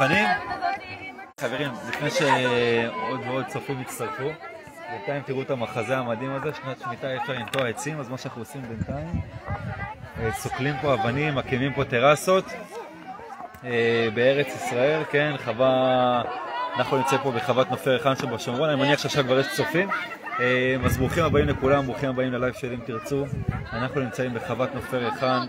מוכנים? חברים, לפני שעוד ועוד צופים יצטרפו, בינתיים תראו את המחזה המדהים הזה, שנת שמיטה אפשר לנטוע עצים, אז מה שאנחנו עושים בינתיים, אה, סוקלים פה אבנים, מקימים פה טרסות אה, בארץ ישראל, כן, חווה, אנחנו נמצאים פה בחוות נופי ריחן שבשומרון, אני מניח שעכשיו כבר יש צופים. אה, אז ברוכים הבאים לכולם, ברוכים הבאים ללייב של אם תרצו. אנחנו נמצאים בחוות נופי ריחן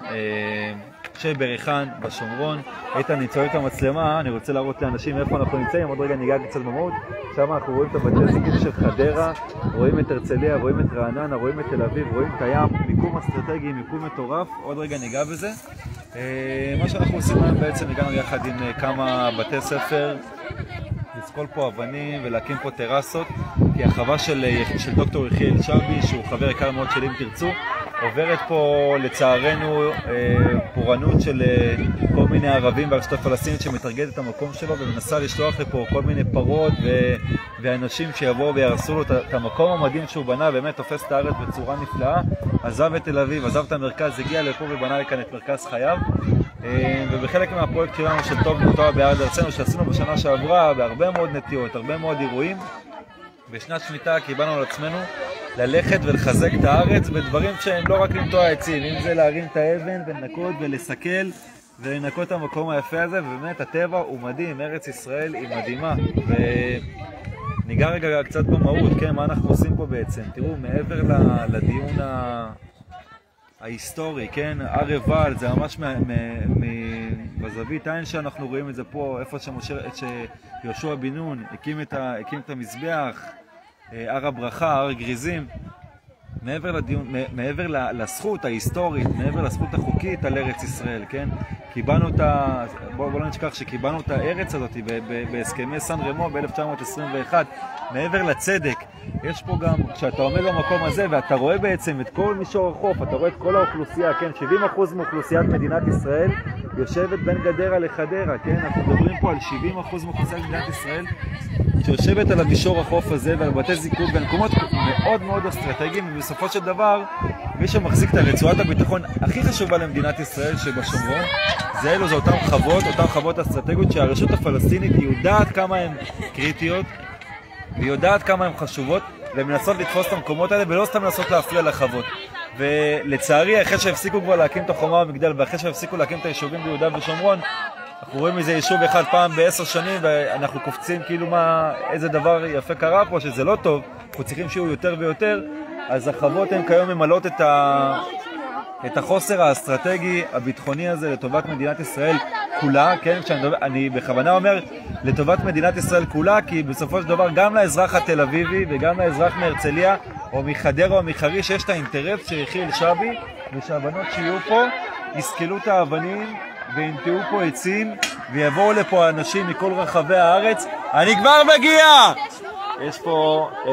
שבריחן בשומרון. איתן, אני צועק המצלמה, אני רוצה להראות לאנשים איפה אנחנו נמצאים, עוד רגע ניגע קצת במהות. שם אנחנו רואים את הבתי של חדרה, רואים את הרצליה, רואים את רעננה, רואים את תל אביב, רואים את הים, מיקום אסטרטגי, מיקום מטורף, עוד רגע ניגע בזה. אה, מה שאנחנו עושים היום בעצם, הגענו יחד עם אה, כמה בתי ספר לסקול פה אבנים ולהקים פה טרסות, כי החווה של, של דוקטור יחיאל שרבי, שהוא חבר יקר מאוד של אם תרצו, עוברת פה לצערנו אה, פורענות של אה, כל מיני ערבים ברשת הפלסטינית שמתרגלת את המקום שלו ומנסה לשלוח לפה כל מיני פרות ו... ואנשים שיבואו ויהרסו לו את המקום המדהים שהוא בנה, באמת תופס את הארץ בצורה נפלאה. עזב את תל אביב, עזב את המרכז, הגיע לפה ובנה לכאן את מרכז חייו. אה, ובחלק מהפרויקט שלנו של טוב לטוע בעד ארצנו שעשינו בשנה שעברה בהרבה מאוד נטיות, הרבה מאוד אירועים בשנת שמיטה קיבלנו על עצמנו ללכת ולחזק את הארץ בדברים שהם לא רק לנטוע עצים, אם זה להרים את האבן ולנקות ולסכל ולנקות את המקום היפה הזה, ובאמת הטבע הוא מדהים, ארץ ישראל היא מדהימה. וניגע רגע קצת במהות, כן, מה אנחנו עושים פה בעצם. תראו, מעבר לדיון. ההיסטורי, כן, הר עיבל, זה ממש בזווית העין שאנחנו רואים את זה פה, איפה שיהושע בן נון הקים את, את המזבח, אה, הר הברכה, הר גריזים, מעבר, לדיון, מעבר לזכות ההיסטורית, מעבר לזכות החוקית על ארץ ישראל, כן? קיבלנו את ה... בואו בוא לא נשכח שקיבלנו את הארץ הזאת בהסכמי סן רמו ב-1921, מעבר לצדק. יש פה גם, כשאתה עומד במקום הזה ואתה רואה בעצם את כל מישור החוף, אתה רואה את כל האוכלוסייה, כן? 70% מאוכלוסיית מדינת ישראל יושבת בין גדרה לחדרה, כן? אנחנו מדברים פה על 70% מאוכלוסיית מדינת ישראל שיושבת על המישור החוף הזה ועל בתי זיקוק במקומות מאוד מאוד אסטרטגיים ובסופו של דבר מי שמחזיק את הרצועת הביטחון הכי חשובה למדינת ישראל שבשומרון זה אלו, זה אותן חוות, אותן חוות אסטרטגיות שהרשות הפלסטינית יודעת כמה הן קריטיות והיא יודעת כמה הן חשובות ומנסות לתפוס את המקומות האלה ולא סתם לנסות להפריע לחוות. ולצערי אחרי שהפסיקו כבר להקים את החומה במגדל ואחרי שהפסיקו להקים את היישובים ביהודה ושומרון אנחנו רואים איזה יישוב אחד פעם בעשר שנים ואנחנו קופצים כאילו מה, איזה דבר יפה קרה פה, שזה לא טוב, אנחנו צריכים שיהיו יותר ויותר, אז החוות הן כיום ממלאות את, ה, את החוסר האסטרטגי הביטחוני הזה לטובת מדינת ישראל כולה, כן? כשאני בכוונה אומר לטובת מדינת ישראל כולה, כי בסופו של דבר גם לאזרח התל אביבי וגם לאזרח מהרצליה או מחדרה או מחריש יש את האינטרס שיחיל שבי ושהבנות שיהיו פה יסקלו את האבנים וינטעו פה עצים, ויבואו לפה אנשים מכל רחבי הארץ. אני כבר מגיע! יש פה אה,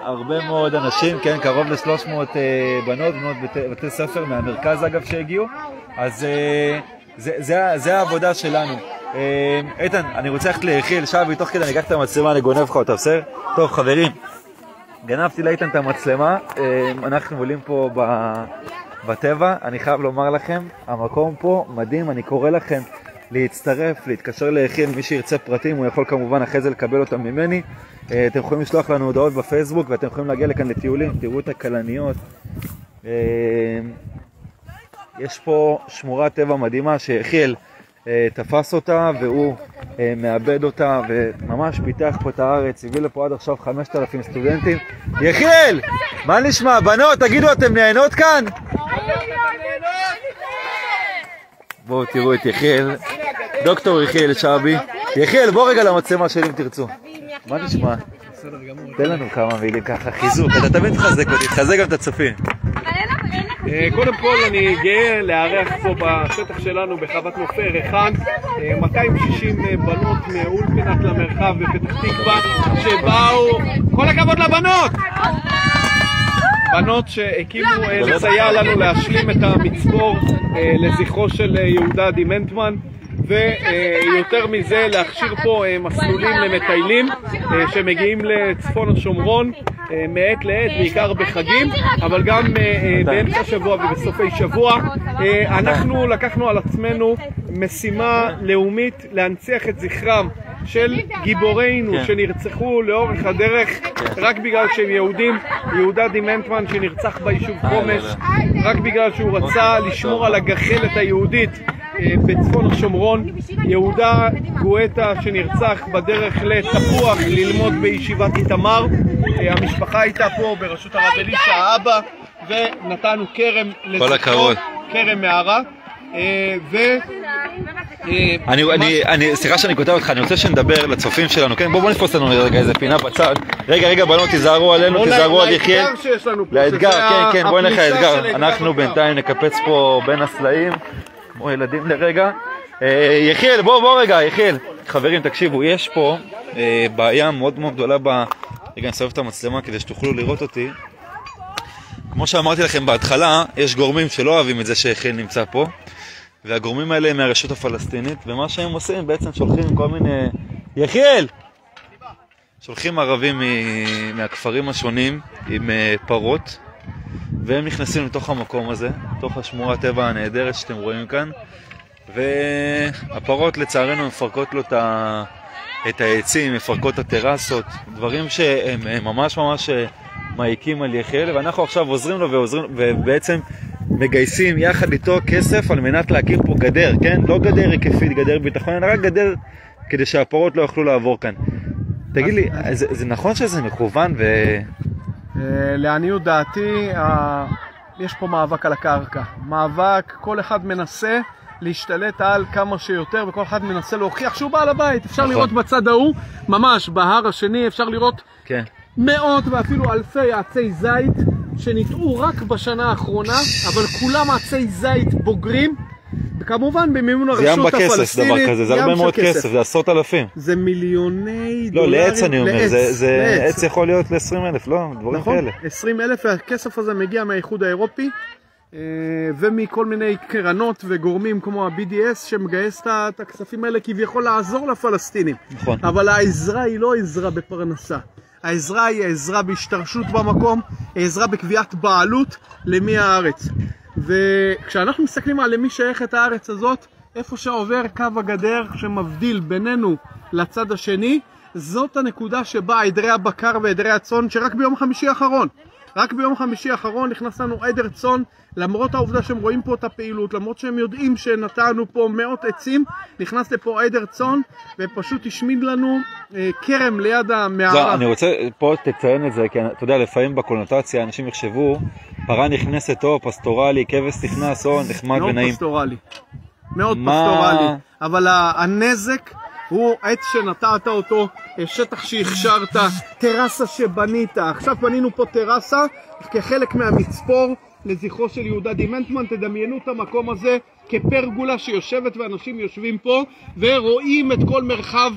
הרבה מאוד אנשים, כן, קרוב ל-300 אה, בנות, בנות בתי, בתי ספר מהמרכז אגב שהגיעו, אז אה, זה, זה, זה העבודה שלנו. אה, איתן, אני רוצה ללכת ליחיל שבי, תוך כדי אני אקח את המצלמה, אני גונב לך אותה, בסדר? טוב, חברים, גנבתי לאיתן את המצלמה, אה, אנחנו עולים פה ב... בטבע, אני חייב לומר לכם, המקום פה מדהים, אני קורא לכם להצטרף, להתקשר ליחיאל, מי שירצה פרטים, הוא יכול כמובן אחרי זה לקבל אותם ממני. אה, אתם יכולים לשלוח לנו הודעות בפייסבוק ואתם יכולים להגיע לכאן לטיולים, תראו את הכלניות. אה, יש פה שמורת טבע מדהימה שיחיאל אה, תפס אותה והוא מאבד אותה וממש פיתח פה את הארץ, הביא לפה עד עכשיו 5,000 סטודנטים. יחיאל, מה נשמע? בנות, תגידו, אתם נהנות כאן? בואו תראו את יחיאל, דוקטור יחיאל שבי. יחיאל, בוא רגע למצלמה שלי אם תרצו. מה נשמע? תן לנו כמה מילים ככה, חיזוק. אתה תמיד תחזק אותי, תחזק גם את הצופים. אה, קודם כל אני גאה לארח פה בשטח שלנו בחוות נופי ריחן 260 אה, בנות מאולפנת למרחב בפתח תקווה שבאו, כל הכבוד לבנות! בנות שהקימו אה, לסייע לנו להשלים את המצבור אה, לזכרו של יהודה דימנטמן ויותר מזה להכשיר פה מסלולים למטיילים שמגיעים לצפון השומרון מעת לעת, בעיקר בחגים, אבל גם באמצע השבוע ובסופי שבוע. אה, אנחנו לקחנו על עצמנו משימה לאומית להנציח את זכרם של גיבורינו כן. שנרצחו לאורך הדרך רק בגלל שהם יהודים. יהודה דימנטמן שנרצח ביישוב חומש רק בגלל שהוא רצה לשמור על הגחלת היהודית אה, בצפון השומרון. יהודה גואטה שנרצח בדרך לתפוח ללמוד בישיבת איתמר. אה, המשפחה הייתה פה בראשות הרב אלישע האבא ונתנו כרם לזכרו. כרם מערה. אה, ו... אה, אני, אני, אני, סליחה שאני כותב אותך, אני רוצה שנדבר לצופים שלנו, כן? בוא בוא נתפוס לנו רגע איזה פינה בצד. רגע, רגע, בנות, תיזהרו עלינו, תיזהרו על לאתגר יחיאל. שיש לנו פה, לאתגר, כן, כן, בואי נלך לאתגר. אתגר אנחנו. בינתיים נקפץ פה בין הסלעים, כמו ילדים לרגע. אה, יחיאל, בוא, בוא רגע, יחיאל. חברים, תקשיבו, יש פה אה, בעיה מאוד מאוד גדולה ב... רגע, אני אסובב את המצלמה כדי שתוכלו לראות אותי. כמו שאמרתי לכם בהתחלה, יש גורמים שלא אוהבים את זה שיחיאל נמצא פה. והגורמים האלה הם מהרשות הפלסטינית, ומה שהם עושים, בעצם שולחים כל מיני... יחיאל! שולחים ערבים מהכפרים השונים עם אה, פרות, והם נכנסים לתוך המקום הזה, לתוך השמורת טבע הנהדרת שאתם רואים כאן, והפרות לצערנו מפרקות לו את, ה... את העצים, מפרקות את הטרסות, דברים שהם הם ממש ממש אה, מעיקים על יחיאל, ואנחנו עכשיו עוזרים לו ועוזרים, ובעצם מגייסים יחד איתו כסף על מנת להקים פה גדר, כן? לא גדר היקפית, גדר ביטחון, אלא רק גדר כדי שהפרות לא יוכלו לעבור כאן. תגיד לי, זה, זה נכון שזה מכוון ו... אה, לעניות דעתי, יש פה מאבק על הקרקע. מאבק, כל אחד מנסה להשתלט על כמה שיותר, וכל אחד מנסה להוכיח שהוא בעל הבית. אפשר נכון. לראות בצד ההוא, ממש בהר השני, אפשר לראות כן. מאות ואפילו אלפי עצי זית שניטעו רק בשנה האחרונה, אבל כולם עצי זית בוגרים, וכמובן במימון זה ים הרשות בכסף הפלסטינית. דבר כזה, זה הרבה מאוד כסף, זה עשרות אלפים. זה מיליוני לא, דולרים. לעץ אני אומר, לעץ, זה, זה לעץ. עץ יכול להיות ל-20 אלף, לא? דברים נכון, כאלה. 20 אלף, והכסף הזה מגיע מהאיחוד האירופי אה, ומכל מיני קרנות וגורמים כמו ה-BDS שמגייס את הכספים האלה כביכול לעזור לפלסטינים. נכון. אבל העזרה היא לא עזרה בפרנסה. העזרה היא עזרה בהשתרשות במקום, עזרה בקביעת בעלות למי הארץ. וכשאנחנו מסתכלים על למי שייכת הארץ הזאת, איפה שעובר קו הגדר שמבדיל בינינו לצד השני, זאת הנקודה שבה עדרי הבקר ועדרי הצאן, שרק ביום חמישי האחרון, רק ביום חמישי האחרון נכנס לנו עדר צאן, למרות העובדה שהם רואים פה את הפעילות, למרות שהם יודעים שנטענו פה מאות עצים, נכנס לפה עדר צאן ופשוט השמיד לנו אה, כרם ליד המערה. אני רוצה, פה תציין את זה, כי אתה יודע, לפעמים בקונוטציה אנשים יחשבו, פרה נכנסת או פסטורלי, כבש נכנס או נחמד מאוד ונעים. פסטורלי. מאוד מה- פסטורלי. אבל הנזק הוא עץ שנטעת אותו, אה, שטח שהכשרת, טרסה שבנית. עכשיו בנינו פה טרסה כחלק מהמצפור לזכרו של יהודה דימנטמן. תדמיינו את המקום הזה כפרגולה שיושבת ואנשים יושבים פה ורואים את כל מרחב,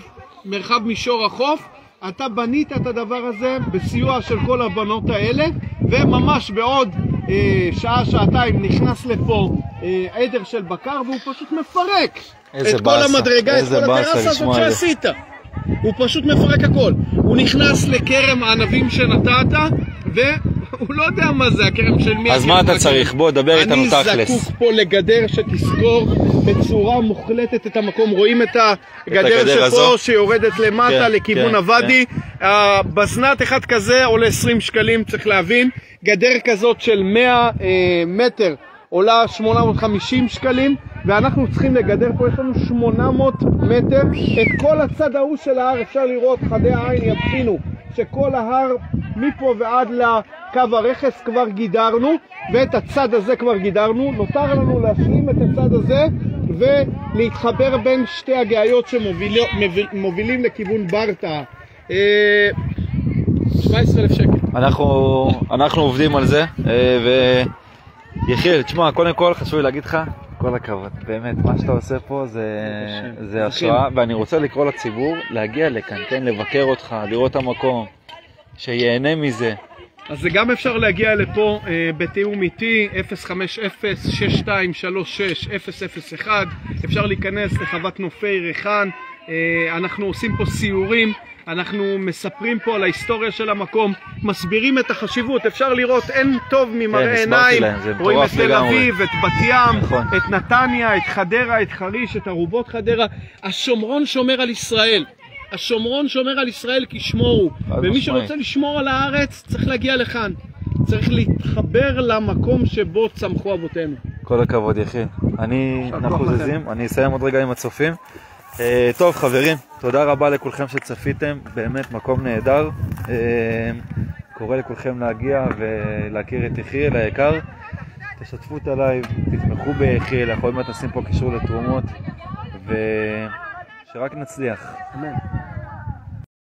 מרחב מישור החוף. אתה בנית את הדבר הזה בסיוע של כל הבנות האלה, וממש בעוד אה, שעה, שעתיים נכנס לפה אה, עדר של בקר והוא פשוט מפרק את כל המדרגה, את כל הטרסה הזאת. שעשית. הוא פשוט מפרק הכל. הוא נכנס לכרם הענבים שנטעת, והוא לא יודע מה זה הכרם של מי אז מה אתה. צריך? בוא, דבר איתנו אני תכלס. זקוק פה לגדר שתסגור בצורה מוחלטת את המקום. רואים את הגדר הגדר הזו? שפה שיורדת למטה כן, לכיוון כן, הוואדי. הבזנת אחד כזה עולה 20 שקלים, צריך להבין. גדר כזאת של 100 אה, מטר עולה 850 שקלים, ואנחנו צריכים לגדר פה, יש לנו 800 מטר. את כל הצד ההוא של ההר אפשר לראות, חדי העין יבחינו, שכל ההר מפה ועד לקו הרכס כבר גידרנו, ואת הצד הזה כבר גידרנו. נותר לנו להשלים את הצד הזה ולהתחבר בין שתי הגאיות שמובילים לכיוון ברטעה. אה, 17,000 שקל. אנחנו, אנחנו עובדים על זה, אה, ויחיאל, תשמע, קודם כל חשוב לי להגיד לך, כל הכבוד, באמת, מה שאתה עושה פה זה, זה השראה, ואני רוצה לקרוא לציבור להגיע לכאן, כן, לבקר אותך, לראות את המקום, שיהנה מזה. אז זה גם אפשר להגיע לפה אה, בתיאום איתי, 050-6236-001, אפשר להיכנס לחוות נופי ריחן, אה, אנחנו עושים פה סיורים, אנחנו מספרים פה על ההיסטוריה של המקום, מסבירים את החשיבות, אפשר לראות אין טוב ממראה כן, עיניים, להם, רואים את תל. אביב, את בת ים, נכון. את נתניה, את חדרה, את חריש, את ארובות חדרה, השומרון שומר על ישראל. השומרון שומר על ישראל הוא, חד ומי. שרוצה לשמור על הארץ צריך להגיע לכאן, צריך להתחבר למקום שבו צמחו אבותינו. כל הכבוד, יחיל. אני, אנחנו. זזים, אני אסיים עוד רגע עם הצופים. אה, טוב, חברים, תודה רבה לכולכם שצפיתם, באמת מקום נהדר. אה, קורא לכולכם להגיע ולהכיר את יחיאל היקר. תשתפו את הלייב, תתמכו ביחיאל, אנחנו עוד מעט נשים פה קישור לתרומות, ושרק נצליח. אמן.